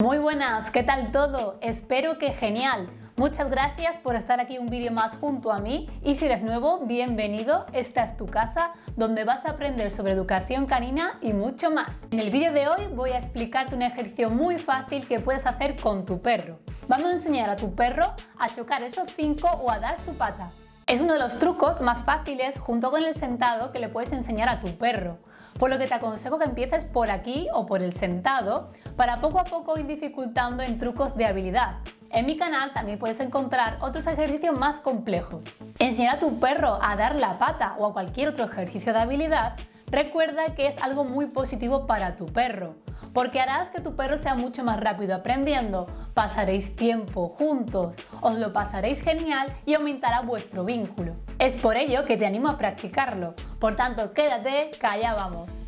Muy buenas, ¿qué tal todo? Espero que genial. Muchas gracias por estar aquí un vídeo más junto a mí y si eres nuevo, bienvenido, esta es tu casa donde vas a aprender sobre educación canina y mucho más. En el vídeo de hoy voy a explicarte un ejercicio muy fácil que puedes hacer con tu perro. Vamos a enseñar a tu perro a chocar esos cinco o a dar su pata. Es uno de los trucos más fáciles junto con el sentado que le puedes enseñar a tu perro por lo que te aconsejo que empieces por aquí o por el sentado para poco a poco ir dificultando en trucos de habilidad. En mi canal también puedes encontrar otros ejercicios más complejos. Enseñar a tu perro a dar la pata o a cualquier otro ejercicio de habilidad recuerda que es algo muy positivo para tu perro, porque harás que tu perro sea mucho más rápido aprendiendo, pasaréis tiempo juntos, os lo pasaréis genial y aumentará vuestro vínculo. Es por ello que te animo a practicarlo, por tanto quédate allá vamos.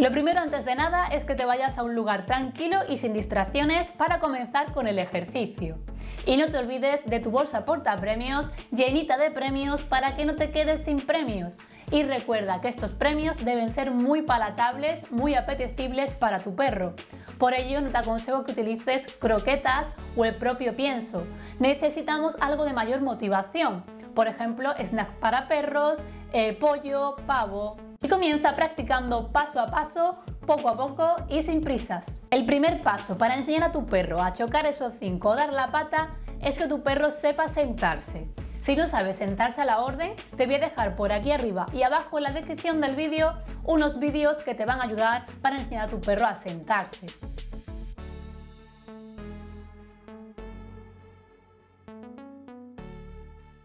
Lo primero antes de nada es que te vayas a un lugar tranquilo y sin distracciones para comenzar con el ejercicio. Y no te olvides de tu bolsa porta premios llenita de premios para que no te quedes sin premios. Y recuerda que estos premios deben ser muy palatables, muy apetecibles para tu perro. Por ello no te aconsejo que utilices croquetas o el propio pienso. Necesitamos algo de mayor motivación. Por ejemplo, snacks para perros, eh, pollo, pavo, y comienza practicando paso a paso, poco a poco y sin prisas. El primer paso para enseñar a tu perro a chocar esos cinco o dar la pata es que tu perro sepa sentarse. Si no sabes sentarse a la orden, te voy a dejar por aquí arriba y abajo en la descripción del vídeo unos vídeos que te van a ayudar para enseñar a tu perro a sentarse.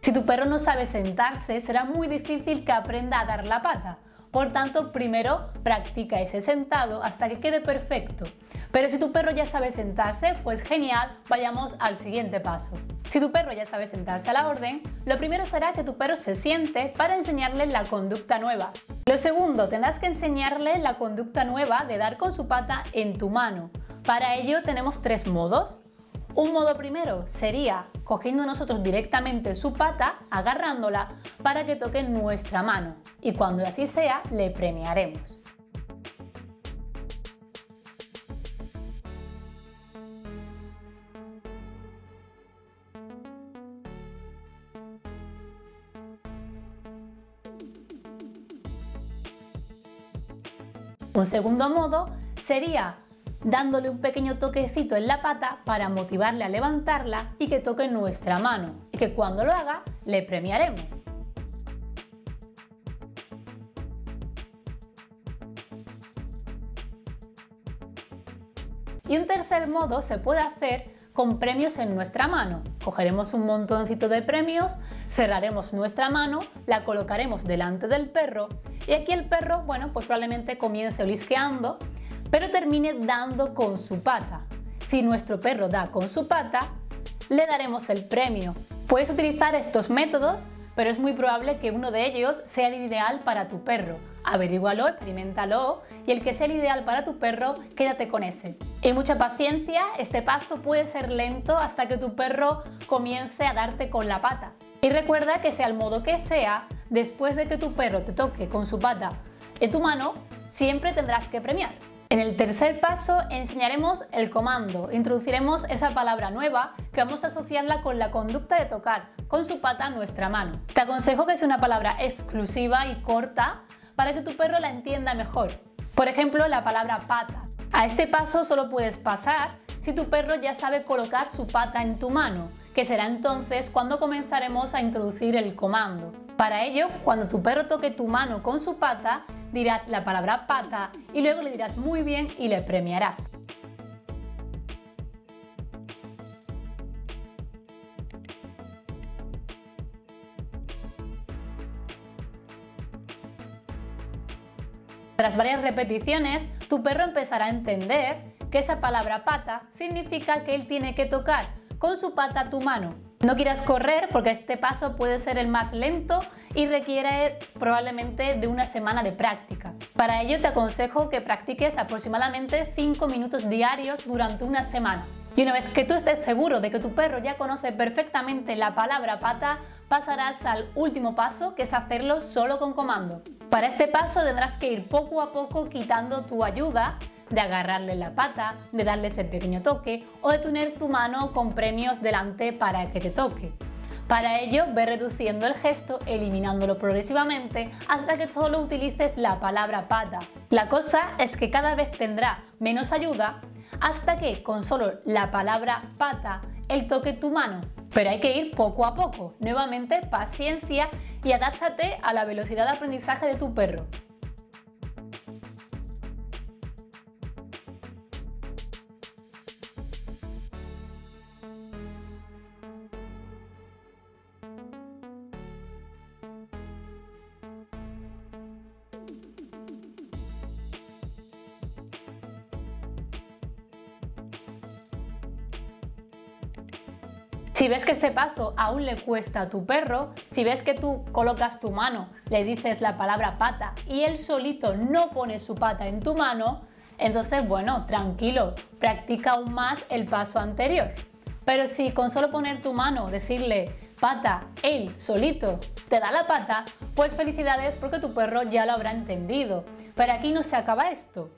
Si tu perro no sabe sentarse, será muy difícil que aprenda a dar la pata. Por tanto, primero practica ese sentado hasta que quede perfecto. Pero si tu perro ya sabe sentarse, pues genial, vayamos al siguiente paso. Si tu perro ya sabe sentarse a la orden, lo primero será que tu perro se siente para enseñarle la conducta nueva. Lo segundo, tendrás que enseñarle la conducta nueva de dar con su pata en tu mano. Para ello tenemos tres modos. Un modo primero sería cogiendo nosotros directamente su pata, agarrándola para que toque nuestra mano y cuando así sea le premiaremos. Un segundo modo sería dándole un pequeño toquecito en la pata para motivarle a levantarla y que toque nuestra mano y que cuando lo haga le premiaremos. Y un tercer modo se puede hacer con premios en nuestra mano. Cogeremos un montoncito de premios, cerraremos nuestra mano, la colocaremos delante del perro y aquí el perro, bueno, pues probablemente comience olisqueando pero termine dando con su pata. Si nuestro perro da con su pata, le daremos el premio. Puedes utilizar estos métodos, pero es muy probable que uno de ellos sea el ideal para tu perro. Averígualo, experimentalo y el que sea el ideal para tu perro, quédate con ese. Y mucha paciencia, este paso puede ser lento hasta que tu perro comience a darte con la pata. Y recuerda que sea el modo que sea, después de que tu perro te toque con su pata en tu mano, siempre tendrás que premiar. En el tercer paso enseñaremos el comando, introduciremos esa palabra nueva que vamos a asociarla con la conducta de tocar con su pata nuestra mano. Te aconsejo que sea una palabra exclusiva y corta para que tu perro la entienda mejor. Por ejemplo, la palabra pata. A este paso solo puedes pasar si tu perro ya sabe colocar su pata en tu mano, que será entonces cuando comenzaremos a introducir el comando. Para ello, cuando tu perro toque tu mano con su pata, dirás la palabra pata y luego le dirás muy bien y le premiarás. Tras varias repeticiones, tu perro empezará a entender que esa palabra pata significa que él tiene que tocar con su pata tu mano No quieras correr porque este paso puede ser el más lento y requiere probablemente de una semana de práctica. Para ello te aconsejo que practiques aproximadamente 5 minutos diarios durante una semana. Y una vez que tú estés seguro de que tu perro ya conoce perfectamente la palabra pata, pasarás al último paso que es hacerlo solo con comando. Para este paso tendrás que ir poco a poco quitando tu ayuda de agarrarle la pata, de darle ese pequeño toque o de tener tu mano con premios delante para que te toque. Para ello, ve reduciendo el gesto, eliminándolo progresivamente hasta que solo utilices la palabra pata. La cosa es que cada vez tendrá menos ayuda hasta que con solo la palabra pata él toque tu mano. Pero hay que ir poco a poco. Nuevamente, paciencia y adáptate a la velocidad de aprendizaje de tu perro. Si ves que este paso aún le cuesta a tu perro, si ves que tú colocas tu mano, le dices la palabra pata y él solito no pone su pata en tu mano, entonces bueno, tranquilo, practica aún más el paso anterior. Pero si con solo poner tu mano, decirle pata, él solito te da la pata, pues felicidades porque tu perro ya lo habrá entendido. Pero aquí no se acaba esto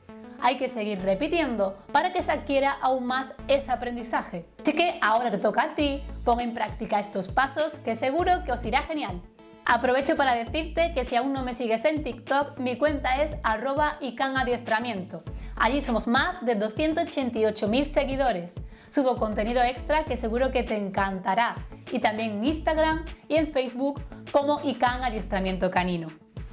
hay que seguir repitiendo para que se adquiera aún más ese aprendizaje. Así que ahora te toca a ti, pon en práctica estos pasos que seguro que os irá genial. Aprovecho para decirte que si aún no me sigues en TikTok, mi cuenta es arroba adiestramiento. Allí somos más de 288.000 seguidores. Subo contenido extra que seguro que te encantará. Y también en Instagram y en Facebook como ICANN Adiestramiento Canino.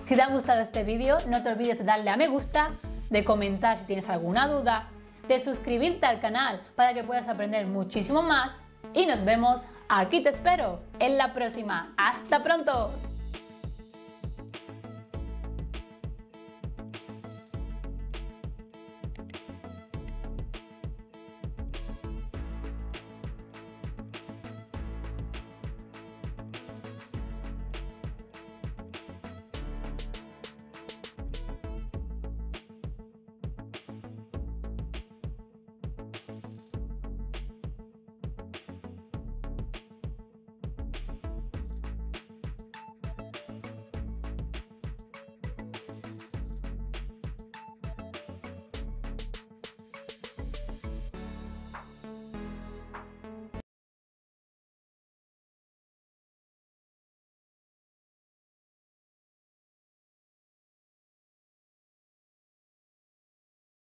Si te ha gustado este vídeo, no te olvides de darle a me gusta de comentar si tienes alguna duda, de suscribirte al canal para que puedas aprender muchísimo más y nos vemos aquí te espero en la próxima. ¡Hasta pronto!